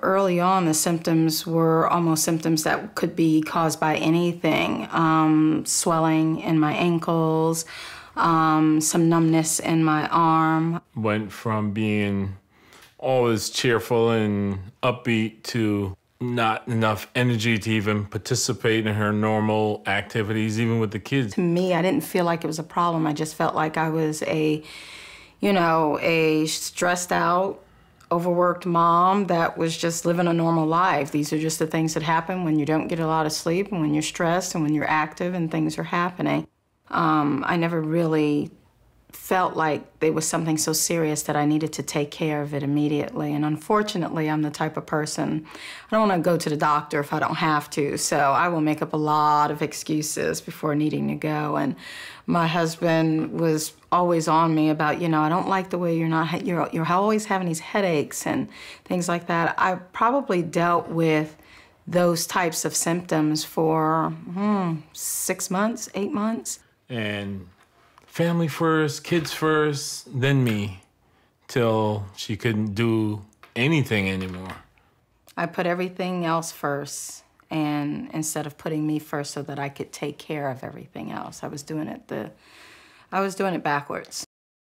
Early on, the symptoms were almost symptoms that could be caused by anything um, swelling in my ankles, um, some numbness in my arm. Went from being always cheerful and upbeat to not enough energy to even participate in her normal activities, even with the kids. To me, I didn't feel like it was a problem. I just felt like I was a, you know, a stressed out, overworked mom that was just living a normal life. These are just the things that happen when you don't get a lot of sleep and when you're stressed and when you're active and things are happening. Um, I never really felt like there was something so serious that I needed to take care of it immediately. And unfortunately, I'm the type of person, I don't want to go to the doctor if I don't have to. So I will make up a lot of excuses before needing to go. And my husband was always on me about, you know, I don't like the way you're not, you're, you're always having these headaches and things like that. I probably dealt with those types of symptoms for hmm, six months, eight months. And family first, kids first, then me, till she couldn't do anything anymore. I put everything else first, and instead of putting me first so that I could take care of everything else, I was doing it the, I was doing it backwards.